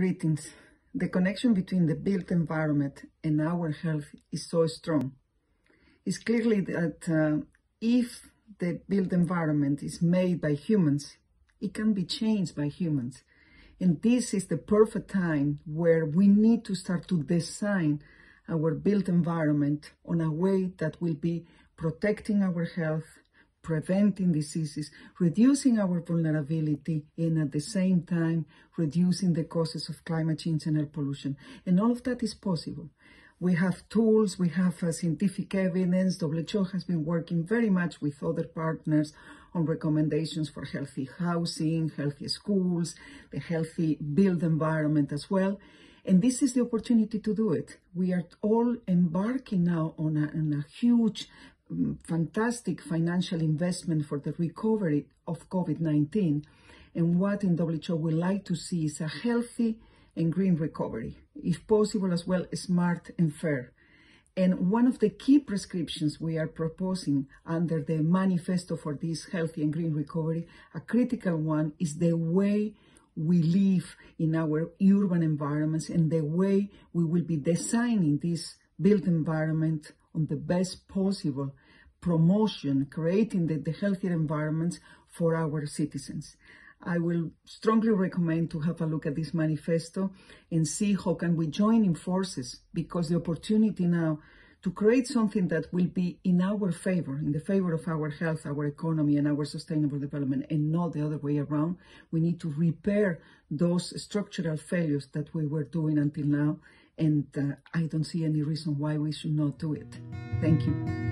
Greetings. The connection between the built environment and our health is so strong. It's clearly that uh, if the built environment is made by humans, it can be changed by humans. And this is the perfect time where we need to start to design our built environment on a way that will be protecting our health, preventing diseases, reducing our vulnerability, and at the same time, reducing the causes of climate change and air pollution. And all of that is possible. We have tools, we have uh, scientific evidence. WHO has been working very much with other partners on recommendations for healthy housing, healthy schools, the healthy built environment as well. And this is the opportunity to do it. We are all embarking now on a, on a huge Mm, fantastic financial investment for the recovery of COVID-19. And what in WHO would like to see is a healthy and green recovery, if possible as well smart and fair. And one of the key prescriptions we are proposing under the manifesto for this healthy and green recovery, a critical one is the way we live in our urban environments and the way we will be designing this built environment on the best possible promotion, creating the, the healthier environments for our citizens. I will strongly recommend to have a look at this manifesto and see how can we join in forces because the opportunity now to create something that will be in our favor, in the favor of our health, our economy, and our sustainable development, and not the other way around. We need to repair those structural failures that we were doing until now, and uh, I don't see any reason why we should not do it. Thank you.